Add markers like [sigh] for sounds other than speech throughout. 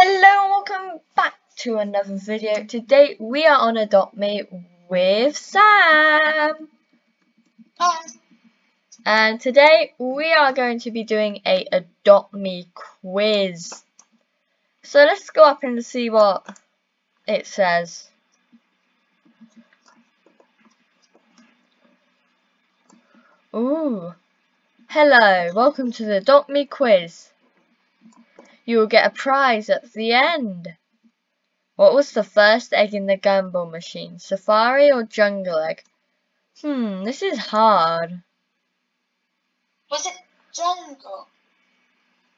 Hello and welcome back to another video. Today we are on Adopt Me with Sam. Hi. And today we are going to be doing a Adopt Me quiz. So let's go up and see what it says. Ooh. Hello, welcome to the Adopt Me quiz. You will get a prize at the end. What was the first egg in the gumball machine? Safari or jungle egg? Hmm, this is hard. Was it jungle?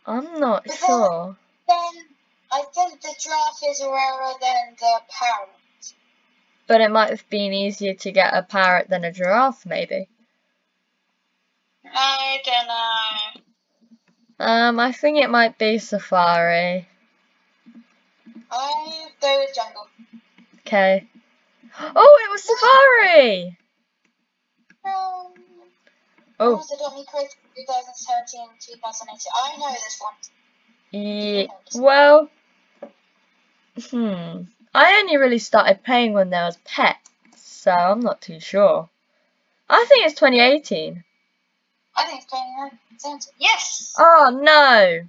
I'm not But then- sure. Then I think the giraffe is rarer than the parrot. But it might have been easier to get a parrot than a giraffe, maybe. I don't know. Um, I think it might be safari. I go with jungle. Okay. Oh, it was safari! Um, Oh, Was it only quiz 2017 2018? I know this one. yeah. Well, hmm. I only really started playing when there was pets, so I'm not too sure. I think it's 2018. I think it's 2019. Yes! Oh no!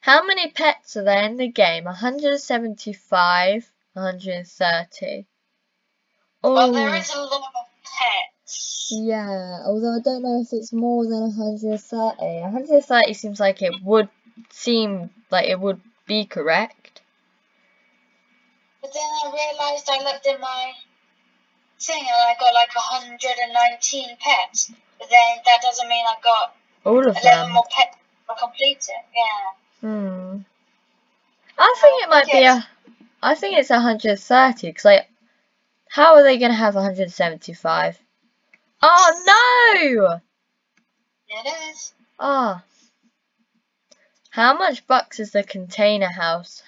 How many pets are there in the game? 175, 130. Oh, Well, there is a lot of pets. yeah. Although I don't know if it's more than 130. 130 seems like it would seem like it would be correct. But then I realised I looked in my thing and I got like 119 pets. But then that doesn't mean I got All of 11 them. more pets to complete it. Yeah. Hmm. I think it might be a. I think it's 130 because like, how are they gonna have 175? Oh no! It is. Ah. How much bucks is the container house?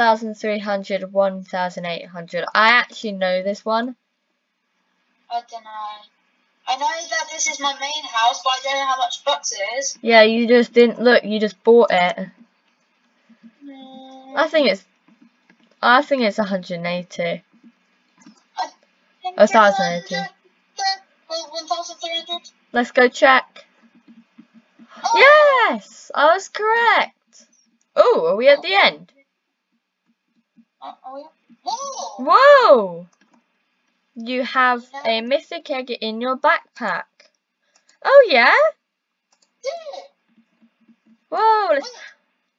1,300, 1,800. I actually know this one. I don't know. I know that this is my main house, but I don't know how much bucks it is. Yeah, you just didn't look, you just bought it. Hmm, I think it's, I think it's 180. I think a it's thousand 100, eighty. uh, 1,300. Let's go check. Oh, Yes! I was correct. Oh, are we at the end? Uh, oh, yeah. Whoa! Whoa! You have a mythic egg in your backpack. Oh yeah? Yeah. Whoa, let's,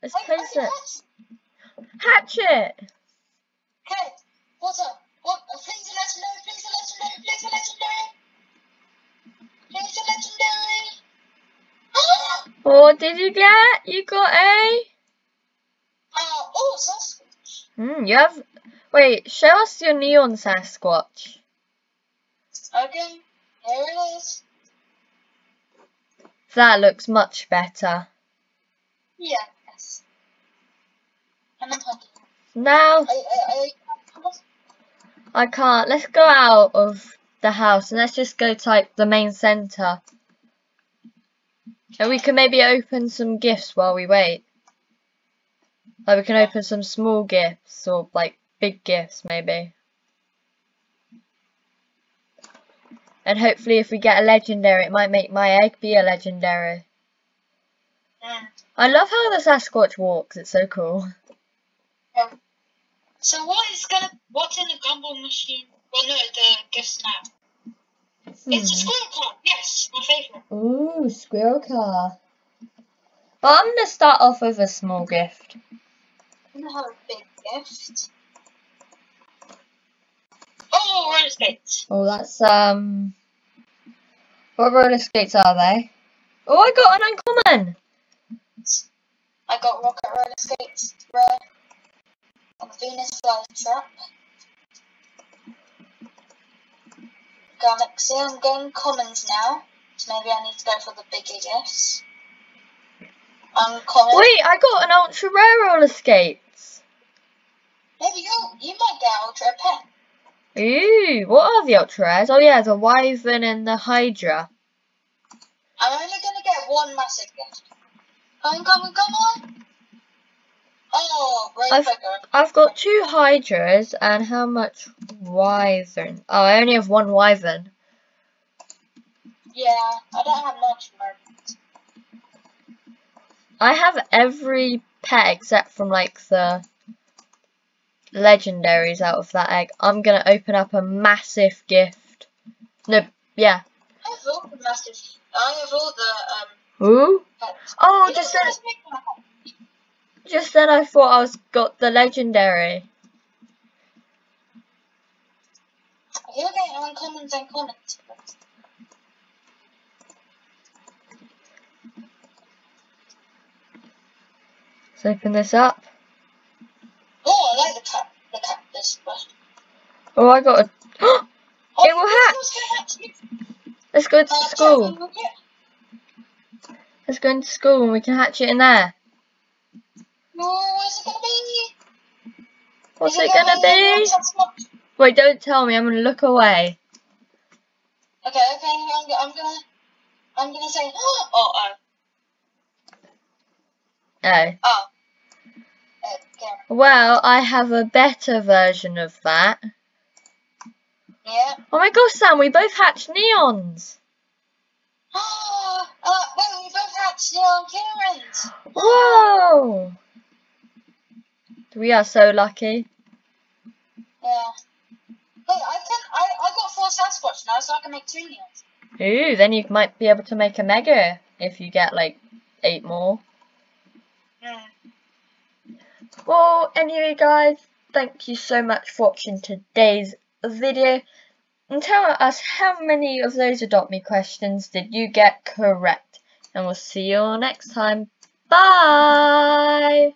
let's I- I place it. hatch. It! Okay, what's up? What? Please a legendary, please a legendary, please a legendary. Please a legendary. What did you get? You got a... Hmm, you have... Wait, show us your neon Sasquatch. Okay, here it is. That looks much better. Yeah, yes. And I'm. Now, I, I, I, I can't. Let's go out of the house and let's just go to like the main centre. And we can maybe open some gifts while we wait. Like we can open some small gifts or like big gifts maybe. And hopefully if we get a legendary it might make my egg be a legendary. Mm. I love how the Sasquatch walks, it's so cool. So what is gonna, what's in the gumball machine? Well, no, the gifts now. It's a squirrel car. Yes, my favourite. Ooh, squirrel car. But I'm gonna start off with a small gift. Have a big gift. Oh, roller skates. Oh, that's um. What roller skates are they? Oh, I got an uncommon. I got rocket roller skates, rare. And Venus flytrap. Galaxy, I'm going commons now. So maybe I need to go for the bigger gifts. Uncommon. Wait, I got an ultra rare roller skates. Maybe you you might get ultra pet. Ooh, what are the ultra rares? Oh yeah, the wyvern and the hydra. I'm only gonna get one massive gift. Come on, come on, come on. Oh, I've- figure. I've got two hydras and how much wyvern? Oh, I only have one wyvern. Yeah, I don't have much moment. I have every pet except from like the legendaries out of that egg. I'm gonna open up a massive gift. No, yeah. I have all the massive. I have all the um. Ooh. pets. Oh, You just then, just make them up. just then I thought I was got the legendary. You're getting uncommons and commons. Let's open this up. Oh, I like the cat. The cactus, but. Oh, I got a. [gasps] Oh, It will hatch. was gonna hatch you. Let's go to Uh, school. Let's go into school and we can hatch it in there. No, what's it gonna be? What's Is it gonna in be? the? Wait, don't tell me. I'm gonna look away. Okay, okay, I'm, I'm gonna, I'm gonna say, [gasps] oh, oh, Oh. oh. Okay, Well, I have a better version of that. Yeah. Oh my gosh, Sam, we both hatched neons. Oh, [gasps] uh, wait, we both hatched neon Karens. Whoa! We are so lucky. Yeah. Wait, I can, I, I got four Sasquatch now, so I can make two neons. Ooh, then you might be able to make a mega if you get like eight more. Hmm. Well, anyway, guys, thank you so much for watching today's video. And tell us how many of those Adopt Me questions did you get correct. And we'll see you all next time. Bye!